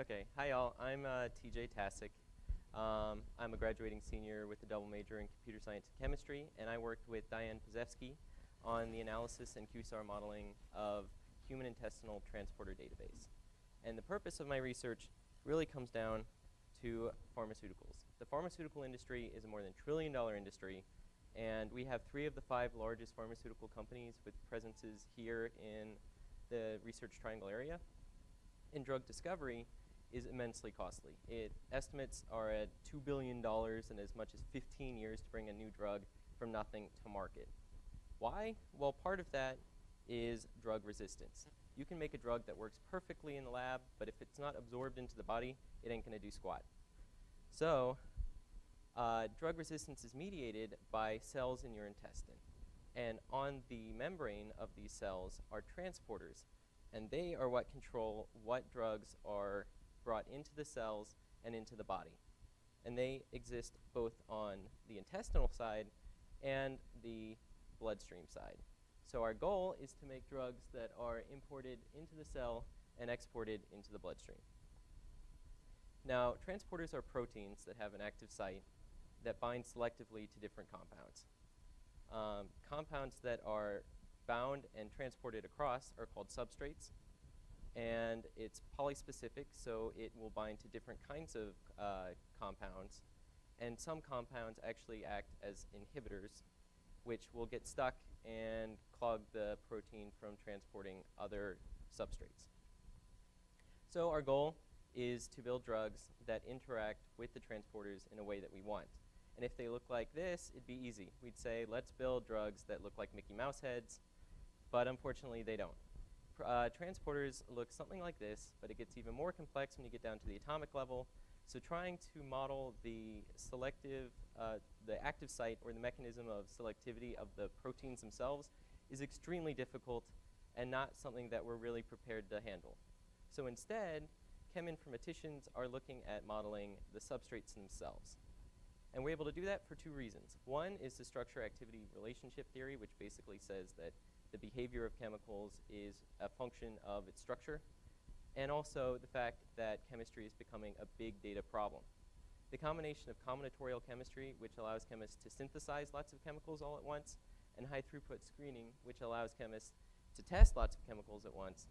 Okay, hi y'all. I'm uh, TJ Tasic. Um, I'm a graduating senior with a double major in computer science and chemistry, and I worked with Diane Pozevsky on the analysis and QSAR modeling of human intestinal transporter database. And the purpose of my research really comes down to pharmaceuticals. The pharmaceutical industry is a more than trillion dollar industry, and we have three of the five largest pharmaceutical companies with presences here in the Research Triangle area. In drug discovery, is immensely costly. It estimates are at $2 billion and as much as 15 years to bring a new drug from nothing to market. Why? Well, part of that is drug resistance. You can make a drug that works perfectly in the lab, but if it's not absorbed into the body, it ain't going to do squat. So, uh, drug resistance is mediated by cells in your intestine. And on the membrane of these cells are transporters, and they are what control what drugs are brought into the cells and into the body. And they exist both on the intestinal side and the bloodstream side. So our goal is to make drugs that are imported into the cell and exported into the bloodstream. Now, transporters are proteins that have an active site that bind selectively to different compounds. Um, compounds that are bound and transported across are called substrates, and it's polyspecific, so it will bind to different kinds of uh, compounds. And some compounds actually act as inhibitors, which will get stuck and clog the protein from transporting other substrates. So our goal is to build drugs that interact with the transporters in a way that we want. And if they look like this, it'd be easy. We'd say, let's build drugs that look like Mickey Mouse heads, but unfortunately they don't uh, transporters look something like this, but it gets even more complex when you get down to the atomic level. So trying to model the selective, uh, the active site or the mechanism of selectivity of the proteins themselves is extremely difficult and not something that we're really prepared to handle. So instead, cheminformaticians are looking at modeling the substrates themselves. And we're able to do that for two reasons. One is the structure-activity relationship theory, which basically says that the behavior of chemicals is a function of its structure, and also the fact that chemistry is becoming a big data problem. The combination of combinatorial chemistry, which allows chemists to synthesize lots of chemicals all at once, and high throughput screening, which allows chemists to test lots of chemicals at once,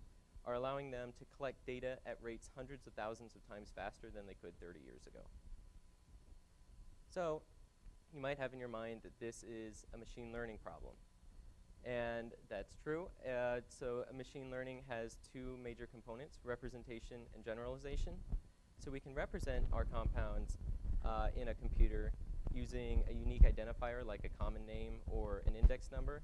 are allowing them to collect data at rates hundreds of thousands of times faster than they could 30 years ago. So you might have in your mind that this is a machine learning problem. And that's true. Uh, so machine learning has two major components, representation and generalization. So we can represent our compounds uh, in a computer using a unique identifier like a common name or an index number,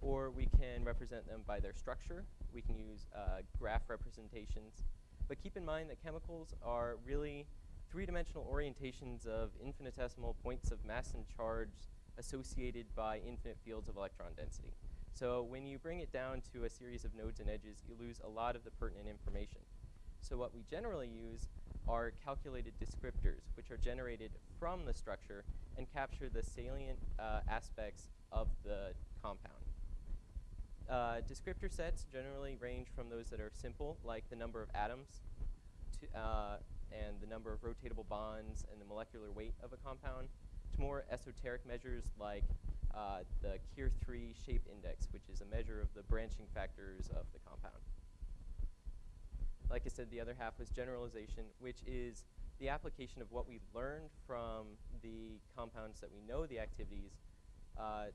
or we can represent them by their structure. We can use uh, graph representations. But keep in mind that chemicals are really three-dimensional orientations of infinitesimal points of mass and charge associated by infinite fields of electron density. So when you bring it down to a series of nodes and edges, you lose a lot of the pertinent information. So what we generally use are calculated descriptors, which are generated from the structure and capture the salient uh, aspects of the compound. Uh, descriptor sets generally range from those that are simple, like the number of atoms, to, uh, and the number of rotatable bonds and the molecular weight of a compound, to more esoteric measures like uh, the Kier 3 shape index, which is a measure of the branching factors of the compound. Like I said, the other half was generalization, which is the application of what we learned from the compounds that we know the activities uh,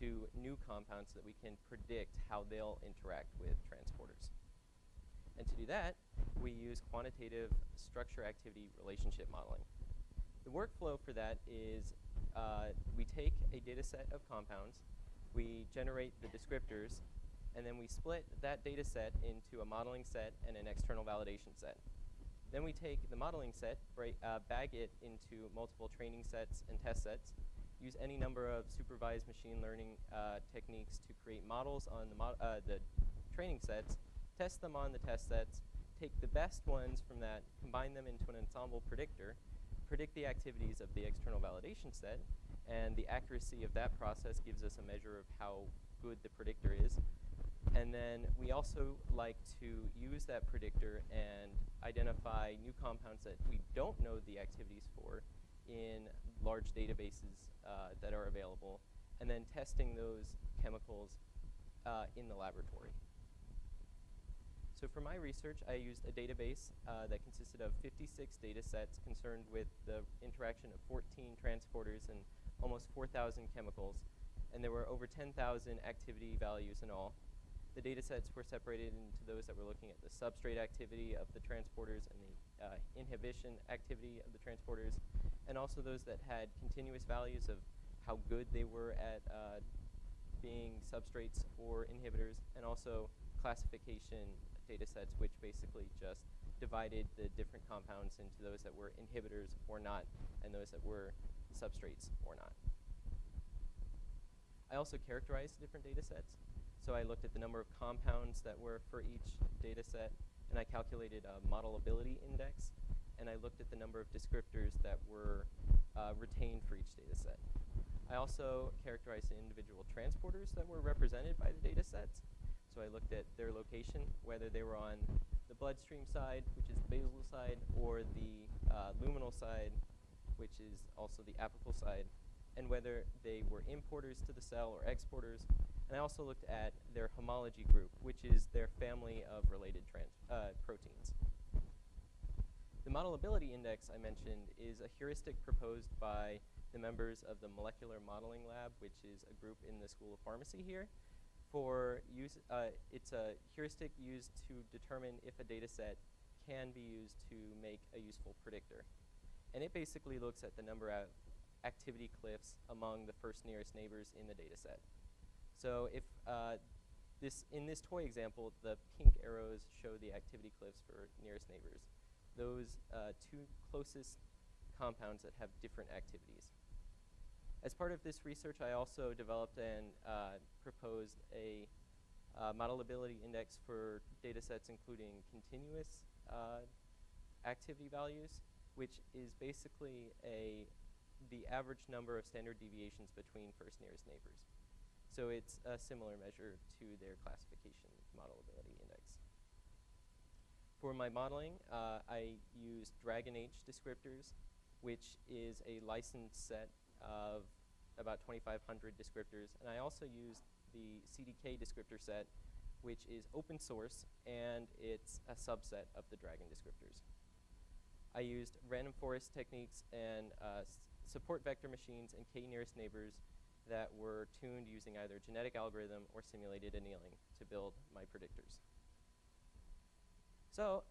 to new compounds so that we can predict how they'll interact with transporters. And to do that, we use quantitative structure-activity relationship modeling. The workflow for that is uh, we take a data set of compounds, we generate the descriptors, and then we split that data set into a modeling set and an external validation set. Then we take the modeling set, break, uh, bag it into multiple training sets and test sets, use any number of supervised machine learning uh, techniques to create models on the, mo uh, the training sets, test them on the test sets, take the best ones from that, combine them into an ensemble predictor, predict the activities of the external validation set, and the accuracy of that process gives us a measure of how good the predictor is. And then we also like to use that predictor and identify new compounds that we don't know the activities for in large databases uh, that are available, and then testing those chemicals uh, in the laboratory. So for my research, I used a database uh, that consisted of 56 data sets concerned with the interaction of 14 transporters and almost 4,000 chemicals, and there were over 10,000 activity values in all. The data sets were separated into those that were looking at the substrate activity of the transporters and the uh, inhibition activity of the transporters, and also those that had continuous values of how good they were at uh, being substrates or inhibitors, and also classification data sets, which basically just divided the different compounds into those that were inhibitors or not, and those that were substrates or not. I also characterized different data sets. So I looked at the number of compounds that were for each data set, and I calculated a modelability index, and I looked at the number of descriptors that were uh, retained for each data set. I also characterized the individual transporters that were represented by the data sets. So I looked at their location, whether they were on the bloodstream side, which is the basal side, or the uh, luminal side, which is also the apical side, and whether they were importers to the cell or exporters. And I also looked at their homology group, which is their family of related uh, proteins. The modelability index I mentioned is a heuristic proposed by the members of the Molecular Modeling Lab, which is a group in the School of Pharmacy here. For use, uh, it's a heuristic used to determine if a data set can be used to make a useful predictor. And it basically looks at the number of activity cliffs among the first nearest neighbors in the data set. So if uh, this, in this toy example, the pink arrows show the activity cliffs for nearest neighbors. Those uh, two closest compounds that have different activities. As part of this research, I also developed and uh, proposed a uh, modelability index for data sets including continuous uh, activity values, which is basically a the average number of standard deviations between first nearest neighbors. So it's a similar measure to their classification modelability index. For my modeling, uh, I used Dragon H descriptors, which is a licensed set of about 2,500 descriptors. And I also used the CDK descriptor set, which is open source, and it's a subset of the Dragon descriptors. I used random forest techniques and uh, support vector machines and k-nearest neighbors that were tuned using either genetic algorithm or simulated annealing to build my predictors. So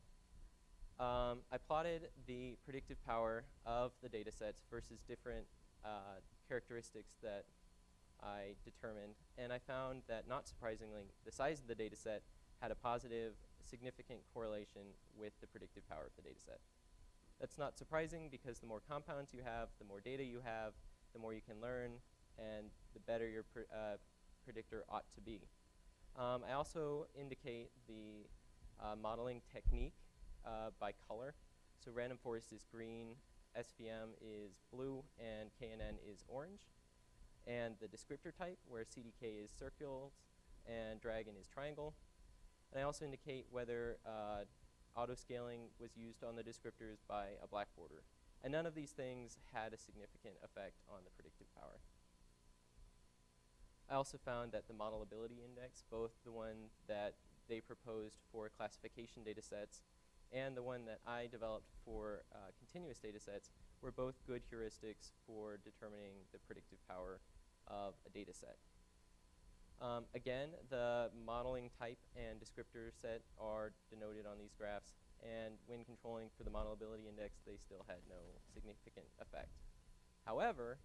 um, I plotted the predictive power of the data sets versus different uh, characteristics that I determined, and I found that, not surprisingly, the size of the data set had a positive, significant correlation with the predictive power of the data set. That's not surprising because the more compounds you have, the more data you have, the more you can learn, and the better your pr uh, predictor ought to be. Um, I also indicate the uh, modeling technique uh, by color. So random forest is green, SVM is blue, and KNN is orange. And the descriptor type, where CDK is circles and dragon is triangle. And I also indicate whether uh, auto-scaling was used on the descriptors by a black border. And none of these things had a significant effect on the predictive power. I also found that the modelability index, both the one that they proposed for classification data sets and the one that I developed for uh, continuous data sets, were both good heuristics for determining the predictive power of a data set. Um, again, the modeling type and descriptor set are denoted on these graphs, and when controlling for the modelability index, they still had no significant effect. However,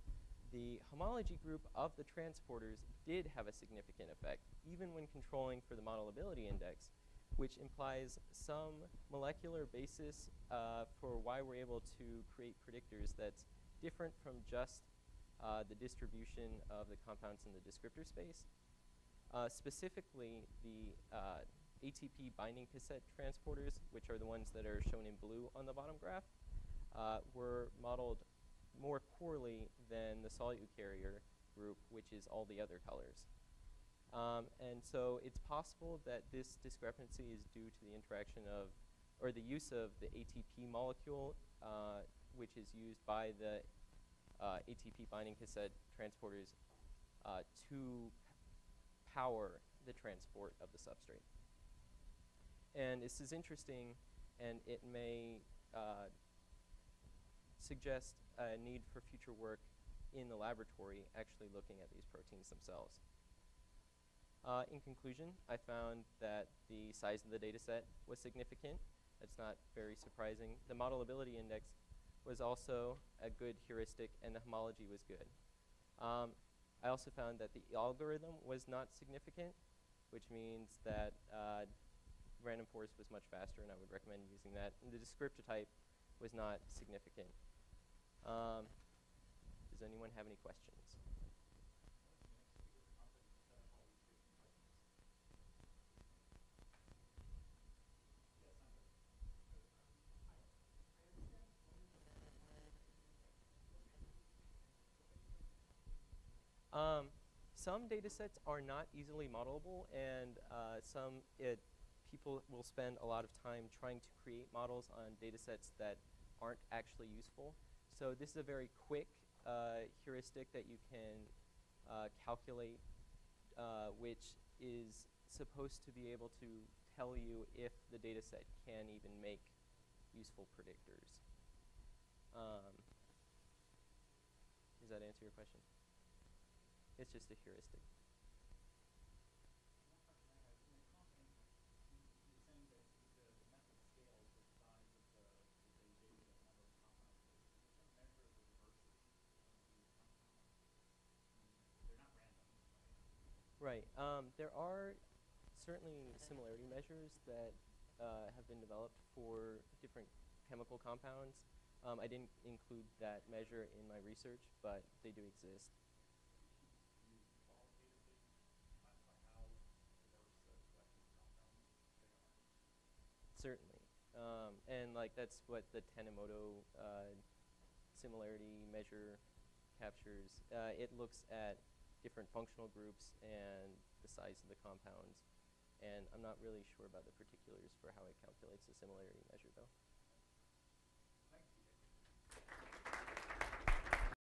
the homology group of the transporters did have a significant effect, even when controlling for the modelability index, which implies some molecular basis uh, for why we're able to create predictors that's different from just uh, the distribution of the compounds in the descriptor space. Uh, specifically, the uh, ATP binding cassette transporters, which are the ones that are shown in blue on the bottom graph, uh, were modeled more poorly than the solute carrier group, which is all the other colors. Um, and so it's possible that this discrepancy is due to the interaction of, or the use of the ATP molecule, uh, which is used by the uh, ATP binding cassette transporters uh, to power the transport of the substrate. And this is interesting, and it may uh, suggest a need for future work in the laboratory actually looking at these proteins themselves. Uh, in conclusion, I found that the size of the data set was significant. That's not very surprising. The modelability index was also a good heuristic, and the homology was good. Um, I also found that the algorithm was not significant, which means that uh, random forest was much faster, and I would recommend using that. And the descriptor type was not significant. Um, does anyone have any questions? Um, some data sets are not easily modelable, and uh, some it, people will spend a lot of time trying to create models on data sets that aren't actually useful. So this is a very quick uh, heuristic that you can uh, calculate, uh, which is supposed to be able to tell you if the data set can even make useful predictors. Um, does that answer your question? It's just a heuristic. Right. Um, there are certainly similarity measures that uh, have been developed for different chemical compounds. Um, I didn't include that measure in my research, but they do exist. Certainly. Um, and like that's what the Tanimoto uh, similarity measure captures. Uh, it looks at different functional groups and the size of the compounds. And I'm not really sure about the particulars for how it calculates the similarity measure, though.